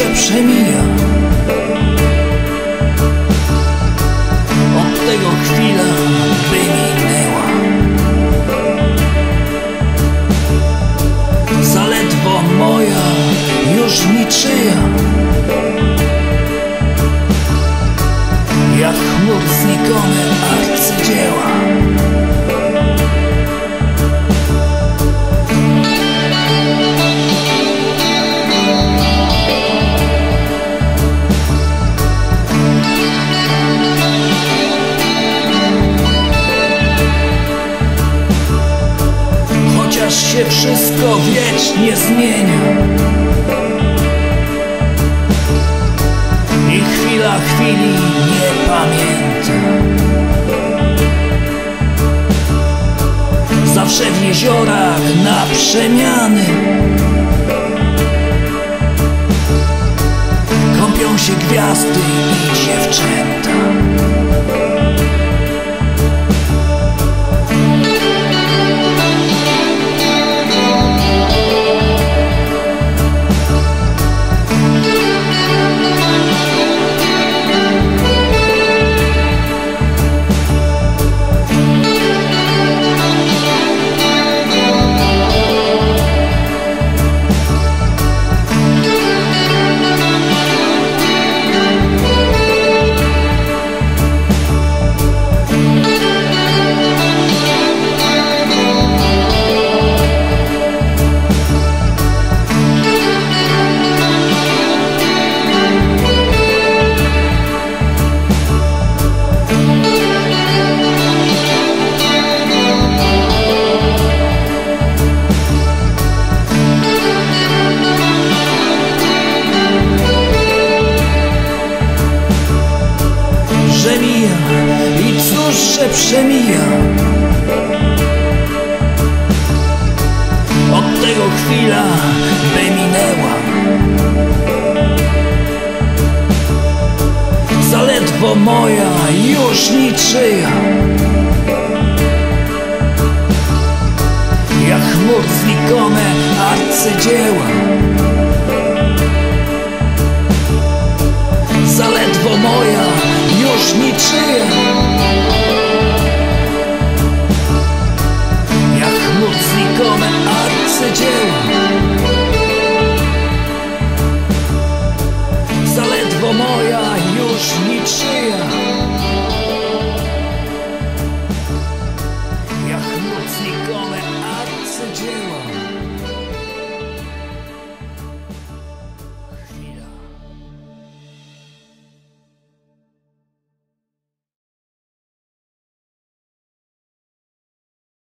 że przemija? Od tego chwila by minęła Zaledwo moja, już niczyja się wszystko wiecznie zmienia. I chwila chwili nie pamięta Zawsze w jeziorach na przemiany. Kąpią się gwiazdy i dziewczęta że mija i cóż, że przemija. Od tego chwila by minęła. Zaledwo moja, już niczyja. Jak chmur znikome arcydzieła. Zaledwo moja